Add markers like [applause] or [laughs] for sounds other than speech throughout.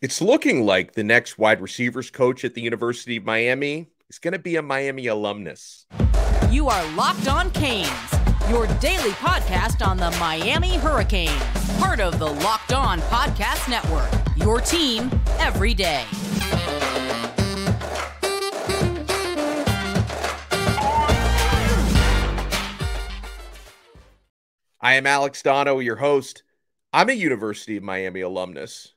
It's looking like the next wide receivers coach at the University of Miami is going to be a Miami alumnus. You are Locked On Canes, your daily podcast on the Miami Hurricanes, part of the Locked On Podcast Network. Your team every day. I am Alex Donno, your host. I'm a University of Miami alumnus.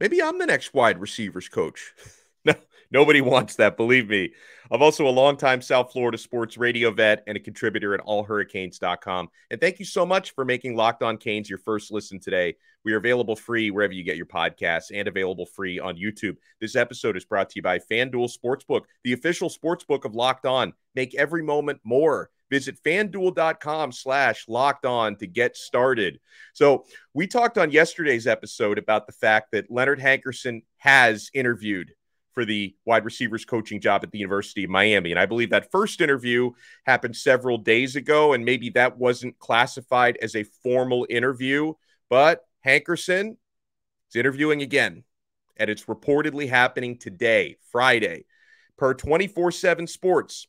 Maybe I'm the next wide receivers coach. [laughs] no, nobody wants that, believe me. I'm also a longtime South Florida sports radio vet and a contributor at allhurricanes.com. And thank you so much for making Locked On Canes your first listen today. We are available free wherever you get your podcasts and available free on YouTube. This episode is brought to you by FanDuel Sportsbook, the official sportsbook of Locked On. Make every moment more. Visit fanduel.com slash locked on to get started. So, we talked on yesterday's episode about the fact that Leonard Hankerson has interviewed for the wide receivers coaching job at the University of Miami. And I believe that first interview happened several days ago, and maybe that wasn't classified as a formal interview, but Hankerson is interviewing again, and it's reportedly happening today, Friday. Per 24 7 Sports,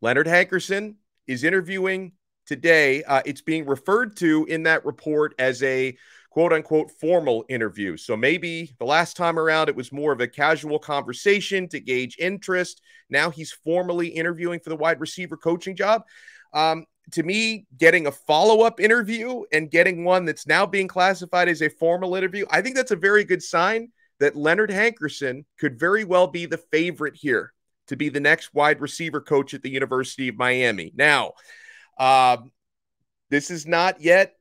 Leonard Hankerson is interviewing today. Uh, it's being referred to in that report as a quote unquote formal interview. So maybe the last time around it was more of a casual conversation to gauge interest. Now he's formally interviewing for the wide receiver coaching job. Um, to me, getting a follow up interview and getting one that's now being classified as a formal interview, I think that's a very good sign that Leonard Hankerson could very well be the favorite here to be the next wide receiver coach at the University of Miami. Now, uh, this is not yet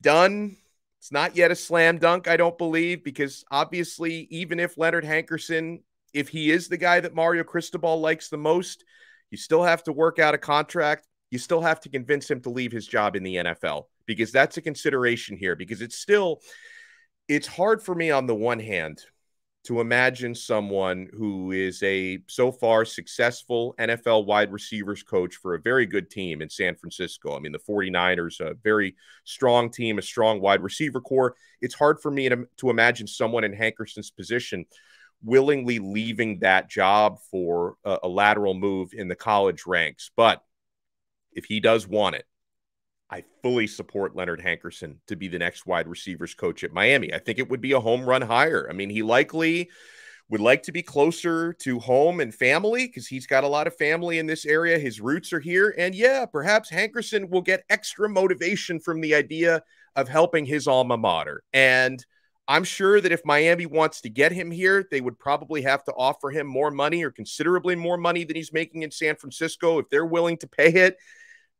done. It's not yet a slam dunk, I don't believe, because obviously, even if Leonard Hankerson, if he is the guy that Mario Cristobal likes the most, you still have to work out a contract. You still have to convince him to leave his job in the NFL because that's a consideration here. Because it's still, it's hard for me on the one hand to imagine someone who is a so far successful NFL wide receivers coach for a very good team in San Francisco. I mean, the 49ers, a very strong team, a strong wide receiver core. It's hard for me to, to imagine someone in Hankerson's position willingly leaving that job for a, a lateral move in the college ranks. But if he does want it, I fully support Leonard Hankerson to be the next wide receivers coach at Miami. I think it would be a home run hire. I mean, he likely would like to be closer to home and family because he's got a lot of family in this area. His roots are here. And yeah, perhaps Hankerson will get extra motivation from the idea of helping his alma mater. And I'm sure that if Miami wants to get him here, they would probably have to offer him more money or considerably more money than he's making in San Francisco. If they're willing to pay it,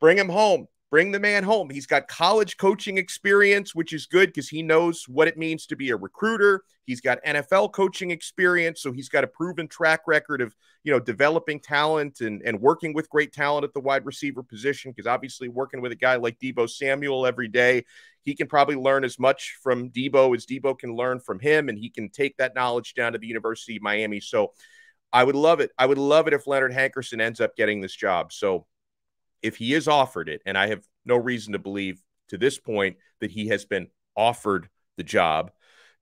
bring him home. Bring the man home. He's got college coaching experience, which is good because he knows what it means to be a recruiter. He's got NFL coaching experience, so he's got a proven track record of you know developing talent and and working with great talent at the wide receiver position. Because obviously, working with a guy like Deebo Samuel every day, he can probably learn as much from Deebo as Deebo can learn from him, and he can take that knowledge down to the University of Miami. So, I would love it. I would love it if Leonard Hankerson ends up getting this job. So if he is offered it, and I have no reason to believe to this point that he has been offered the job,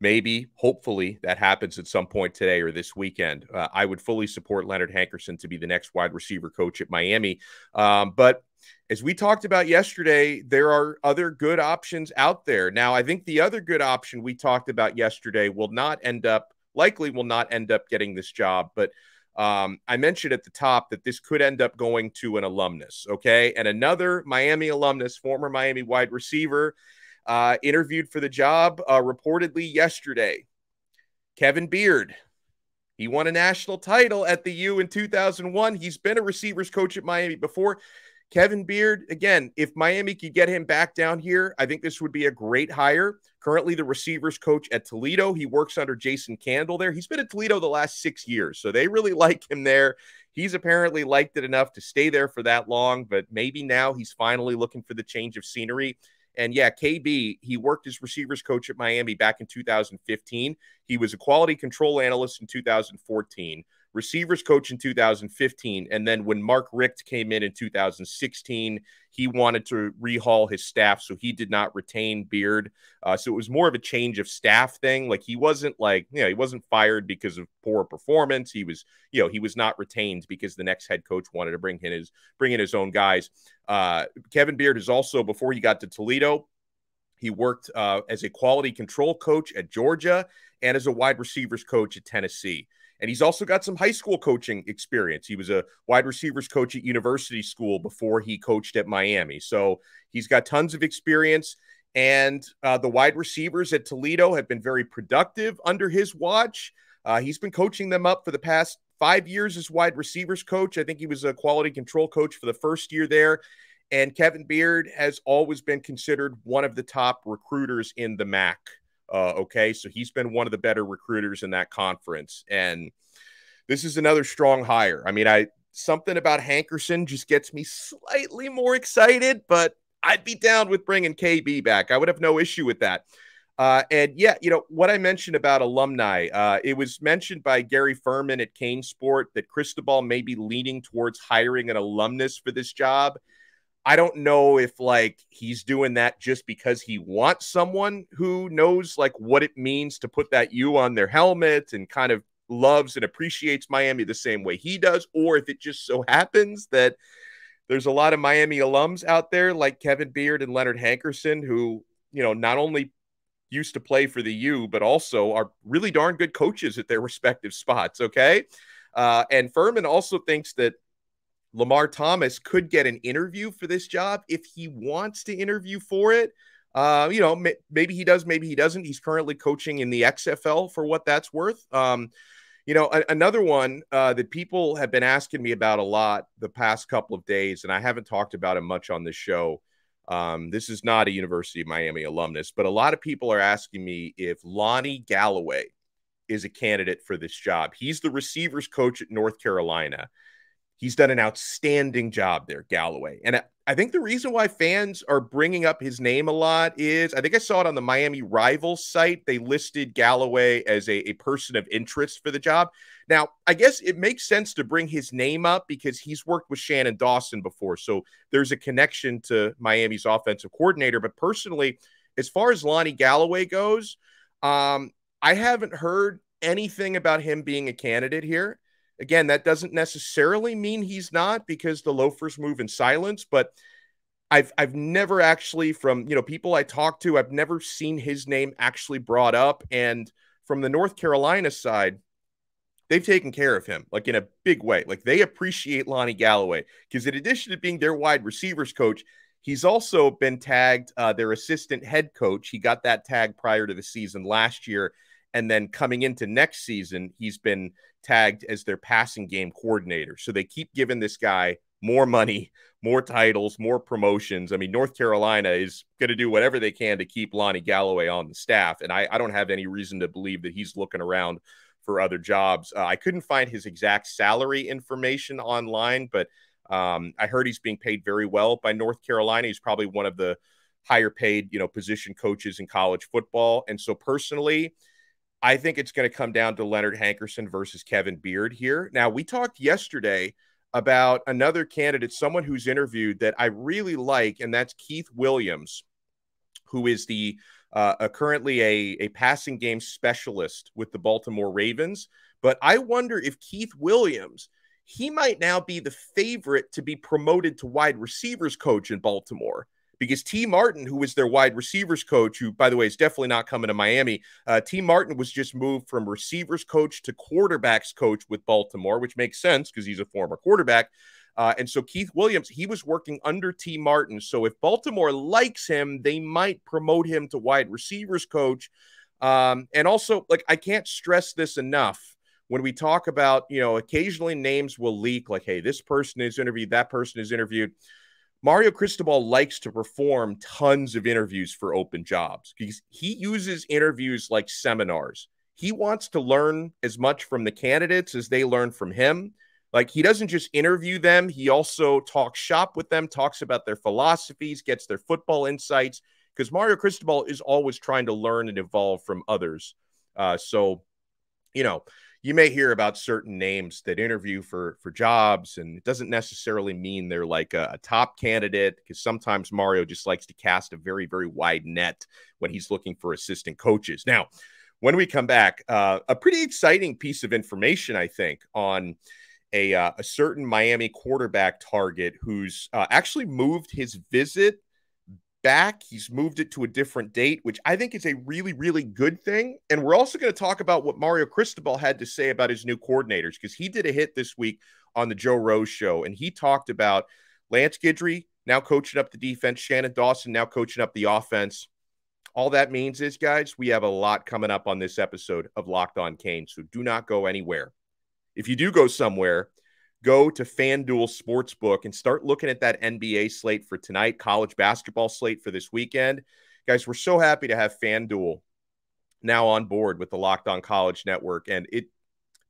maybe, hopefully, that happens at some point today or this weekend. Uh, I would fully support Leonard Hankerson to be the next wide receiver coach at Miami. Um, but as we talked about yesterday, there are other good options out there. Now, I think the other good option we talked about yesterday will not end up, likely will not end up getting this job, but um, I mentioned at the top that this could end up going to an alumnus, okay? And another Miami alumnus, former Miami wide receiver, uh, interviewed for the job uh, reportedly yesterday. Kevin Beard. He won a national title at the U in 2001. He's been a receivers coach at Miami before. Kevin Beard, again, if Miami could get him back down here, I think this would be a great hire. Currently, the receivers coach at Toledo. He works under Jason Candle there. He's been at Toledo the last six years, so they really [laughs] like him there. He's apparently liked it enough to stay there for that long, but maybe now he's finally looking for the change of scenery. And yeah, KB, he worked as receivers coach at Miami back in 2015. He was a quality control analyst in 2014. Receivers coach in 2015. And then when Mark Richt came in in 2016, he wanted to rehaul his staff. So he did not retain Beard. Uh, so it was more of a change of staff thing. Like he wasn't like, you know, he wasn't fired because of poor performance. He was, you know, he was not retained because the next head coach wanted to bring in his, bring in his own guys. Uh, Kevin Beard is also, before he got to Toledo, he worked uh, as a quality control coach at Georgia and as a wide receivers coach at Tennessee. And he's also got some high school coaching experience. He was a wide receivers coach at university school before he coached at Miami. So he's got tons of experience. And uh, the wide receivers at Toledo have been very productive under his watch. Uh, he's been coaching them up for the past five years as wide receivers coach. I think he was a quality control coach for the first year there. And Kevin Beard has always been considered one of the top recruiters in the MAC. Uh, okay, so he's been one of the better recruiters in that conference, and this is another strong hire. I mean, I something about Hankerson just gets me slightly more excited, but I'd be down with bringing KB back. I would have no issue with that. Uh, and yeah, you know what I mentioned about alumni. Uh, it was mentioned by Gary Ferman at CaneSport that Cristobal may be leaning towards hiring an alumnus for this job. I don't know if like he's doing that just because he wants someone who knows like what it means to put that U on their helmet and kind of loves and appreciates Miami the same way he does, or if it just so happens that there's a lot of Miami alums out there like Kevin Beard and Leonard Hankerson who, you know, not only used to play for the U, but also are really darn good coaches at their [laughs] respective spots. Okay. Uh, and Ferman also thinks that Lamar Thomas could get an interview for this job if he wants to interview for it. Uh, you know, maybe he does, maybe he doesn't. He's currently coaching in the XFL for what that's worth. Um, you know, another one uh, that people have been asking me about a lot the past couple of days, and I haven't talked about it much on this show. Um, this is not a University of Miami alumnus, but a lot of people are asking me if Lonnie Galloway is a candidate for this job. He's the receivers coach at North Carolina. He's done an outstanding job there, Galloway. And I think the reason why fans are bringing up his name a lot is I think I saw it on the Miami Rivals site. They listed Galloway as a, a person of interest for the job. Now, I guess it makes sense to bring his name up because he's worked with Shannon Dawson before. So there's a connection to Miami's offensive coordinator. But personally, as far as Lonnie Galloway goes, um, I haven't heard anything about him being a candidate here. Again, that doesn't necessarily mean he's not because the loafers move in silence, but I've I've never actually from you know people I talk to, I've never seen his name actually brought up. And from the North Carolina side, they've taken care of him like in a big way. Like they appreciate Lonnie Galloway because in addition to being their wide receivers coach, he's also been tagged uh, their assistant head coach. He got that tag prior to the season last year, and then coming into next season, he's been tagged as their passing game coordinator. So they keep giving this guy more money, more titles, more promotions. I mean, North Carolina is going to do whatever they can to keep Lonnie Galloway on the staff. And I, I don't have any reason to believe that he's looking around for other jobs. Uh, I couldn't find his exact salary information online, but um, I heard he's being paid very well by North Carolina. He's probably one of the higher paid, you know, position coaches in college football. And so personally, I think it's going to come down to Leonard Hankerson versus Kevin Beard here. Now, we talked yesterday about another candidate, someone who's interviewed that I really like, and that's Keith Williams, who is the uh, currently a, a passing game specialist with the Baltimore Ravens. But I wonder if Keith Williams, he might now be the favorite to be promoted to wide receivers coach in Baltimore because Tee Martin, who was their wide receivers coach, who, by the way, is definitely not coming to Miami, uh, Tee Martin was just moved from receivers coach to quarterbacks coach with Baltimore, which makes sense because he's a former quarterback. Uh, and so Keith Williams, he was working under Tee Martin. So if Baltimore likes him, they might promote him to wide receivers coach. Um, and also, like, I can't stress this enough when we talk about, you know, occasionally names will leak, like, hey, this person is interviewed, that person is interviewed. Mario Cristobal likes to perform tons of interviews for open jobs because he uses interviews like seminars. He wants to learn as much from the candidates as they learn from him. Like he doesn't just interview them, he also talks shop with them, talks about their philosophies, gets their football insights because Mario Cristobal is always trying to learn and evolve from others. Uh, so, you know, you may hear about certain names that interview for for jobs and it doesn't necessarily mean they're like a, a top candidate because sometimes mario just likes to cast a very very wide net when he's looking for assistant coaches. Now when we come back uh, a pretty exciting piece of information i think on a, uh, a certain miami quarterback target who's uh, actually moved his visit back. He's moved it to a different date, which I think is a really, really good thing. And we're also going to talk about what Mario Cristobal had to say about his new coordinators because he did a hit this week on the Joe Rose show. And he talked about Lance Guidry now coaching up the defense, Shannon Dawson now coaching up the offense. All that means is, guys, we have a lot coming up on this episode of Locked On Kane. So do not go anywhere. If you do go somewhere, go to FanDuel Sportsbook and start looking at that NBA slate for tonight, college basketball slate for this weekend. Guys, we're so happy to have FanDuel now on board with the Locked On College Network. And it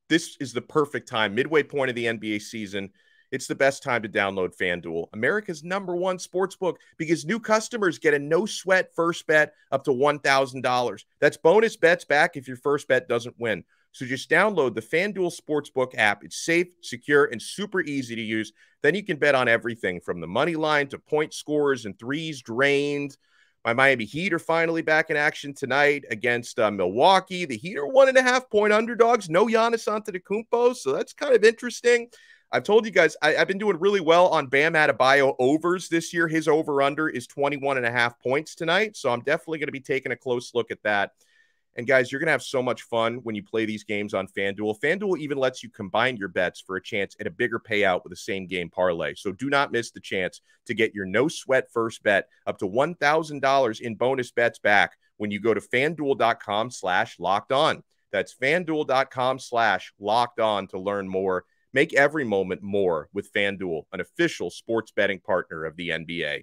this is the perfect time, midway point of the NBA season. It's the best time to download FanDuel, America's number one sportsbook, because new customers get a no sweat first bet up to $1,000. That's bonus bets back if your first bet doesn't win. So just download the FanDuel Sportsbook app. It's safe, secure, and super easy to use. Then you can bet on everything from the money line to point scores and threes drained. My Miami Heat are finally back in action tonight against uh, Milwaukee. The Heat are one and a half point underdogs. No Giannis Antetokounmpo, so that's kind of interesting. I've told you guys I, have been doing really well on Bam Adebayo overs this year. His over under is 21 and a half points tonight. So I'm definitely going to be taking a close look at that. And guys, you're going to have so much fun when you play these games on FanDuel. FanDuel even lets you combine your bets for a chance at a bigger payout with the same game parlay. So do not miss the chance to get your no sweat first bet up to $1,000 in bonus bets back when you go to fanduel.com slash locked on. That's fanduel.com slash locked on to learn more. Make every moment more with FanDuel, an official sports betting partner of the NBA.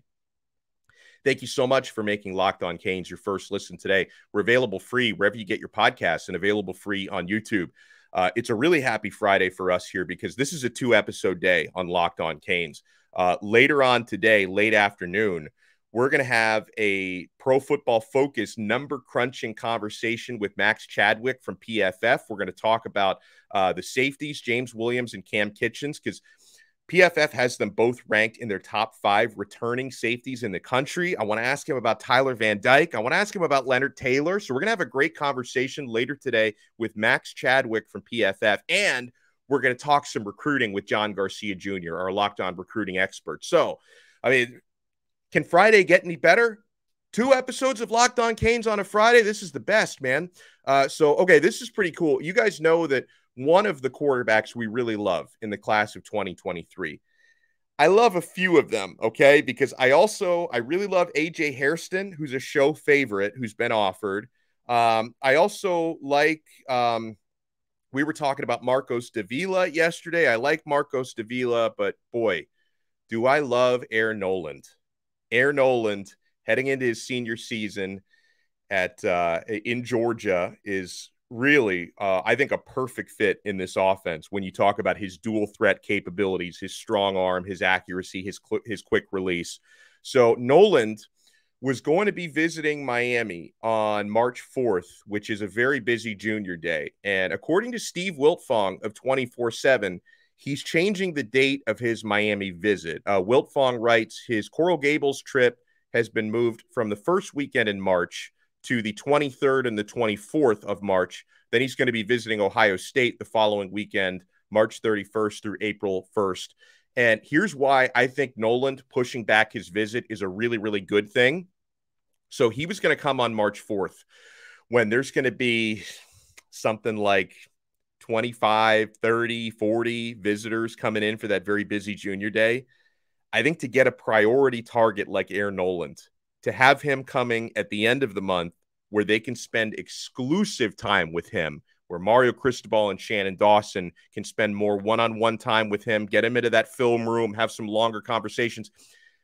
Thank you so much for making Locked On Canes your first listen today. We're available free wherever you get your podcasts and available free on YouTube. Uh, it's a really happy Friday for us here because this is a two episode day on Locked On Canes. Uh, later on today, late afternoon, we're going to have a pro football focus number crunching conversation with Max Chadwick from PFF. We're going to talk about uh, the safeties, James Williams and Kam Kinchens, because PFF has them both ranked in their top five returning safeties in the country. I want to ask him about Tyler Van Dyke. I want to ask him about Leonard Taylor. So we're going to have a great conversation later today with Max Chadwick from PFF. And we're going to talk some recruiting with John Garcia Jr., our locked on recruiting expert. So, I mean, can Friday get any better? Two episodes of Locked On Canes on a Friday. This is the best, man. Uh, so, okay, this is pretty cool. You guys know that one of the quarterbacks we really love in the class of 2023. I love a few of them, okay? Because I also I really love AJ Hairston, who's a show favorite who's been offered. Um, I also like um, we were talking about Marcos Davila yesterday. I like Marcos Davila, but boy, do I love Air Noland. Air Noland heading into his senior season at uh, in Georgia is really, uh, I think, a perfect fit in this offense when you talk about his dual threat capabilities, his strong arm, his accuracy, his his quick release. So Noland was going to be visiting Miami on March 4th, which is a very busy junior day. And according to Steve Wiltfong of 24 7, he's changing the date of his Miami visit. Uh, Wiltfong writes his Coral Gables trip has been moved from the first weekend in March to the 23rd and the 24th of March. Then he's going to be visiting Ohio State the following weekend, March 31st through April 1st. And here's why I think Noland pushing back his visit is a really, really good thing. So he was going to come on March 4th when there's going to be something like 25, 30, 40 visitors coming in for that very busy junior day. I think to get a priority target like Air Noland, to have him coming at the end of the month where they can spend exclusive time with him, where Mario Cristobal and Shannon Dawson can spend more one on one time with him, get him into that film room, have some longer conversations.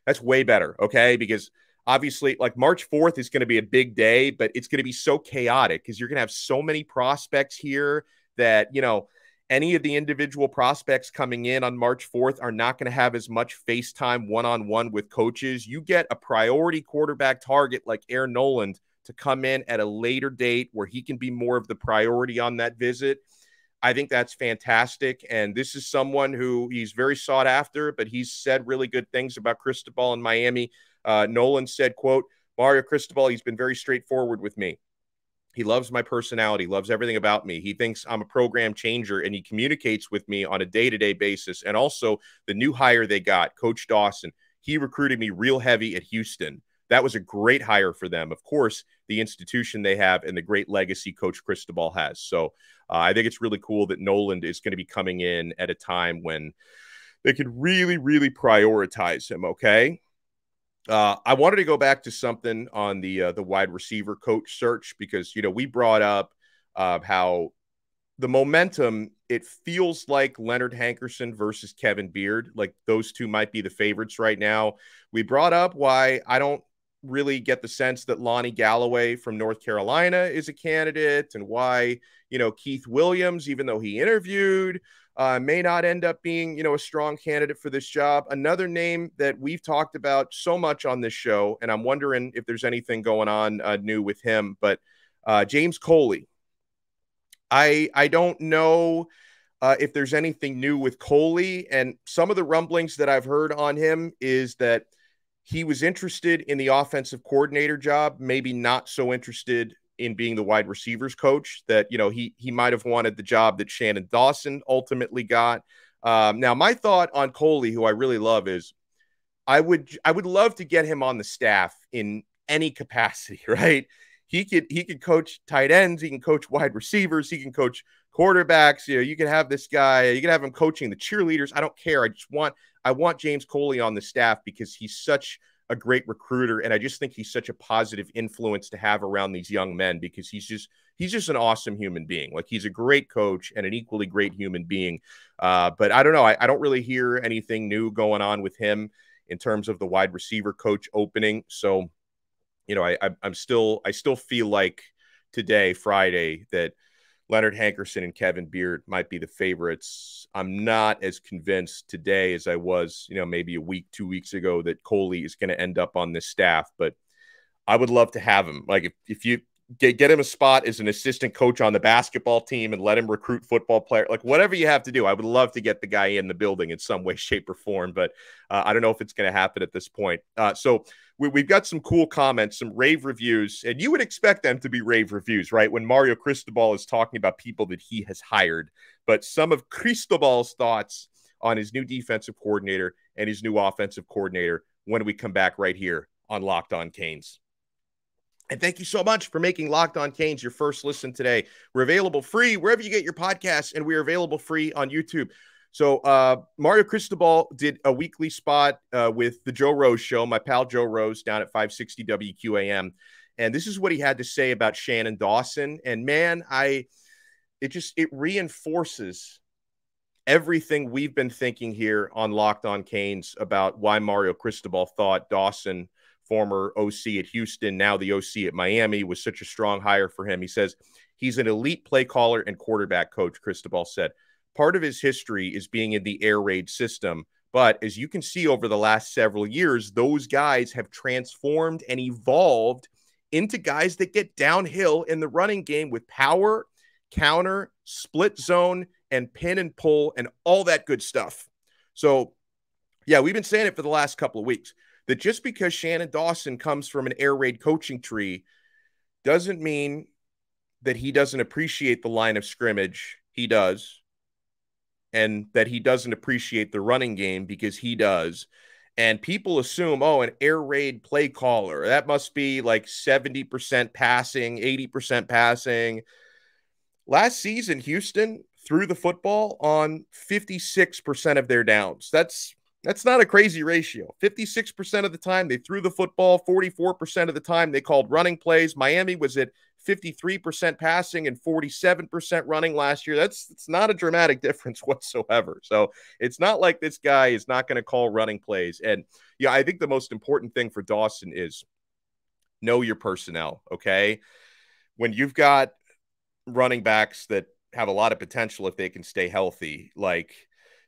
That's way better. Okay. Because obviously, like March 4th is going to be a big day, but it's going to be so chaotic because you're going to have so many prospects here that, you know, any of the individual prospects coming in on March 4th are not going to have as much FaceTime one on one with coaches. You get a priority quarterback target like Air Noland to come in at a later date where he can be more of the priority on that visit. I think that's fantastic. And this is someone who he's very sought after, but he's said really good things about Cristobal in Miami. Uh, Noland said, quote, Mario Cristobal, he's been very straightforward with me. He loves my personality, loves everything about me. He thinks I'm a program changer and he communicates with me on a day to day basis. And also, the new hire they got, Coach Dawson, he recruited me real heavy at Houston. That was a great hire for them. Of course, the institution they have and the great legacy Coach Cristobal has. So uh, I think it's really cool that Noland is going to be coming in at a time when they could really, really prioritize him. Okay. Uh, I wanted to go back to something on the uh, the wide receiver coach search because you know we brought up uh, how the momentum it feels like Leonard Hankerson versus Kevin Beard like those two might be the favorites right now. We brought up why I don't really get the sense that Lonnie Galloway from North Carolina is a candidate and why you know Keith Williams even though he interviewed uh, may not end up being, you know, a strong candidate for this job. Another name that we've talked about so much on this show, and I'm wondering if there's anything going on uh, new with him, but uh, James Coley. I I don't know uh, if there's anything new with Coley, and some of the rumblings that I've heard on him is that he was interested in the offensive coordinator job, maybe not so interested in being the wide receivers coach that you know he he might have wanted the job that Shannon Dawson ultimately got. Um, now, my thought on Coley, who I really love, is I would I would love to get him on the staff in any capacity. [laughs] Right? He could he could coach tight ends, he can coach wide receivers, he can coach quarterbacks. You know, you can have this guy, you can have him coaching the cheerleaders. I don't care. I just want I want James Coley on the staff because he's such a great recruiter, and I just think he's such a positive influence to have around these young men because he's just he's just an awesome human being. Like he's a great coach and an equally great human being. Uh, but I don't know. I, I don't really hear anything new going on with him in terms of the wide receiver coach opening. So, you know, I, I I'm still I still feel like today, Friday, that Leonard Hankerson and Kevin Beard might be the favorites. I'm not as convinced today as I was, you know, maybe a week, two weeks ago that Coley is going to end up on this staff, but I would love to have him. Like if, if you get, get him a spot as an assistant coach on the basketball team and let him recruit football player, like whatever you have to do, I would love to get the guy in the building in some way, [laughs] shape, or form. But uh, I don't know if it's going to happen at this point. Uh, so we, have got some cool comments, some rave reviews, and you would expect them to be rave reviews, right? When Mario Cristobal is talking about people that he has hired, but some of Cristobal's thoughts on his new defensive coordinator and his new offensive coordinator when we come back right here on Locked On Canes. And thank you so much for making Locked On Canes your first listen today. We're available free wherever you get your podcasts, and we are available free on YouTube. So uh, Mario Cristobal did a weekly spot uh, with the Joe Rose Show, my pal Joe Rose down at 560 WQAM, and this is what he had to say about Shannon Dawson. And man, I it just it reinforces everything we've been thinking here on Locked On Canes about why Mario Cristobal thought Dawson, former OC at Houston, now the OC at Miami, was such a strong hire for him. He says he's an elite play caller and quarterback coach. Cristobal said part of his history is being in the air raid system. But as you can see over the last several years, those guys have transformed and evolved into guys that get downhill in the running game with power, counter, split zone, and pin and pull, and all that good stuff. So, yeah, we've been saying it for the last couple of weeks that just because Shannon Dawson comes from an air raid coaching tree doesn't mean that he doesn't appreciate the line of scrimmage. He does and that he doesn't appreciate the running game because he does. And people assume, oh, an air raid play caller, that must be like 70% passing, 80% passing. Last season, Houston threw the football on 56% of their downs. That's that's not a crazy ratio. 56% of the time they threw the football, 44% of the time they called running plays. Miami was at 53% passing and 47% running last year. That's it's not a dramatic [laughs] difference whatsoever. So it's not like this guy is not going to call running plays. And yeah, I think the most important thing for Dawson is know your personnel. Okay. When you've got running backs that have a lot of potential if they can stay healthy, like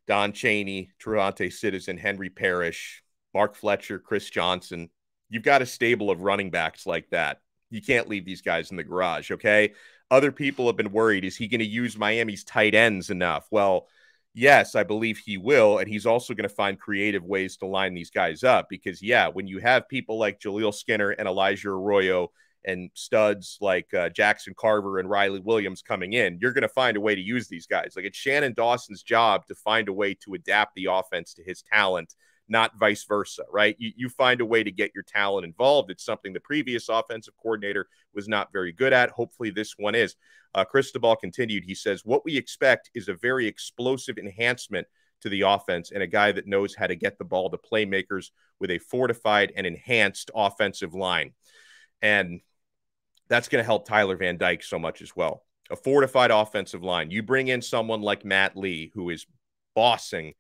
Don Chaney, TreVonte' Citizen, Henry Parrish, Mark Fletcher, Chris Johnson, you've got a stable of running backs like that you can't leave these guys in the garage. Okay. Other people have been worried is he going to use Miami's tight ends enough? Well, yes, I believe he will. And he's also going to find creative ways to line these guys up because, yeah, when you have people like Jaleel Skinner and Elijah Arroyo and studs like uh, Jackson Carver and Riley Williams coming in, you're going to find a way to use these guys. Like it's Shannon Dawson's job to find a way to adapt the offense to his talent, not vice versa, right? You, you find a way to get your talent involved. It's something the previous offensive coordinator was not very good at. Hopefully, this one is. Uh, Cristobal continued. He says, What we expect is a very explosive enhancement to the offense and a guy that knows how to get the ball to playmakers with a fortified and enhanced offensive line. And that's going to help Tyler Van Dyke so much as well. A fortified offensive line. You bring in someone like Matt Lee, who is bossing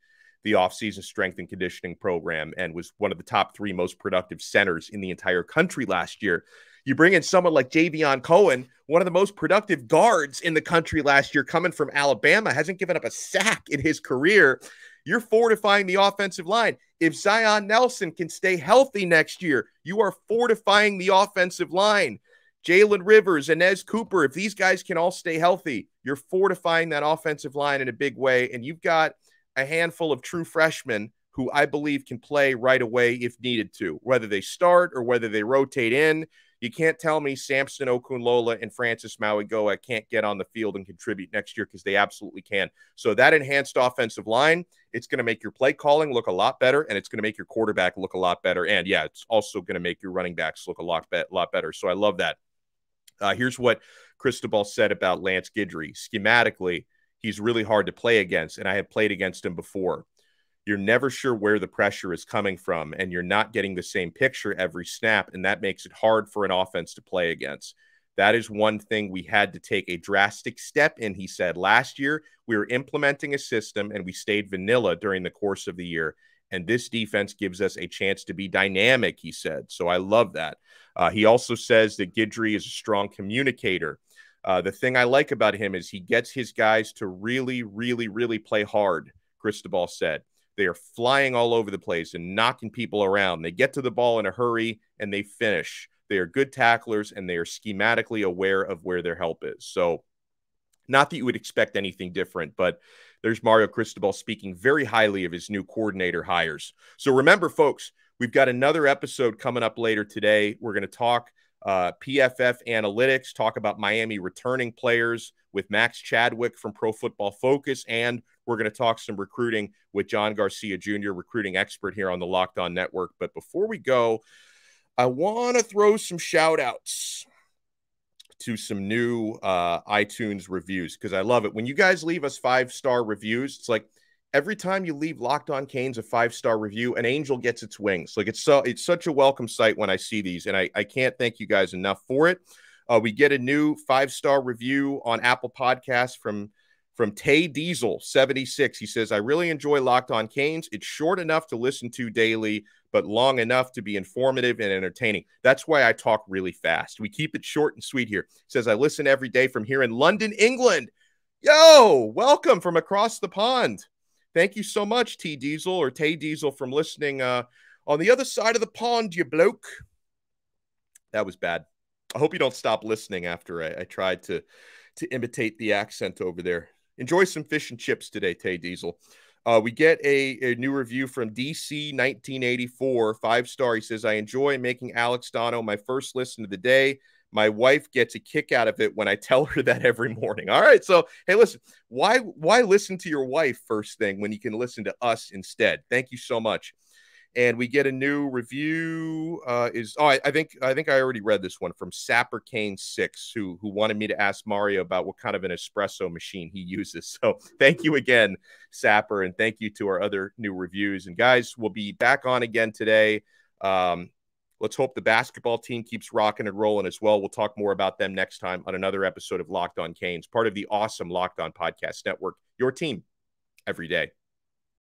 the offseason strength and conditioning program and was one of the top three most productive centers in the entire country last year. You bring in someone like Javion Cohen, one of the most productive guards in the country last year, coming from Alabama, hasn't given up a sack in his career. You're fortifying the offensive line. If Zion Nelson can stay healthy next year, you are fortifying the offensive line. Jalen Rivers, Anez Cooper, if these guys can all stay healthy, you're fortifying that offensive line in a big way. And you've got a handful of true freshmen who I believe can play right away if needed to, whether they start or whether they rotate in. You can't tell me Samson Okunlola and Francis Mauigoa can't get on the field and contribute next year because they absolutely can. So that enhanced offensive line, it's going to make your play calling look a lot better, and it's going to make your quarterback look a lot better. And yeah, it's also going to make your running backs look a lot, be- lot better. So I love that. Uh, here's what Cristobal said about Lance Guidry. Schematically, he's really hard to play against, and I have played against him before. You're never sure where the pressure is coming from, and you're not getting the same picture every snap, and that makes it hard for an offense to play against. That is one thing we had to take a drastic step in, he said. Last year, we were implementing a system and we stayed vanilla during the course of the year. And this defense gives us a chance to be dynamic, he said. So I love that. Uh, he also says that Guidry is a strong communicator. Uh, the thing I like about him is he gets his guys to really, really, really play hard, Cristobal said. They are flying all over the place and knocking people around. They get to the ball in a hurry and they finish. They are good tacklers and they are schematically aware of where their help is. So, not that you would expect anything different, but there's Mario Cristobal speaking very highly of his new coordinator hires. So, remember, folks, We've got another episode coming up later today. We're going to talk uh, PFF analytics, talk about Miami returning players with Max Chadwick from Pro Football Focus, and we're going to talk some recruiting with John Garcia Jr., recruiting expert here on the Locked On Network. But before we go, I want to throw some shout outs to some new uh, iTunes reviews because I love it. When you guys leave us five star reviews, it's like every time you leave Locked On Canes a five star review, an angel gets its wings. Like it's so it's such a welcome sight when I see these, and I, I can't thank you guys enough for it. Uh, we get a new five star review on Apple Podcasts from from Tay Diesel 76. He says, I really enjoy Locked On Canes. It's short enough to listen to daily, but long enough to be informative and entertaining. That's why I talk really fast. We keep it short and sweet here. He says, I listen every day from here in London, England. Yo, welcome from across the pond. Thank you so much, T Diesel or Tay Diesel, from listening uh, on the other side of the pond, you bloke. That was bad. I hope you don't stop listening after I, I tried to to imitate the accent over there. Enjoy some fish and chips today, Tay Diesel. Uh, we get a, a, new review from DC 1984, five star. He says, I enjoy making Alex Donno my first listen of the day. My wife gets a kick out of it when I [laughs] tell her that every morning. All right. So, hey, listen, why why listen to your wife first thing when you can listen to us instead? Thank you so much. And we get a new review. Uh, is oh, I, I think I think I already read this one from Sapper Kane Six, who who wanted me to ask Mario about what kind of an espresso machine he [laughs] uses. So thank you again, Sapper, and thank you to our other new reviews. And guys, we'll be back on again today. Um, Let's hope the basketball team keeps rocking and rolling as well. We'll talk more about them next time on another episode of Locked On Canes, part of the awesome Locked On Podcast Network, your team every day.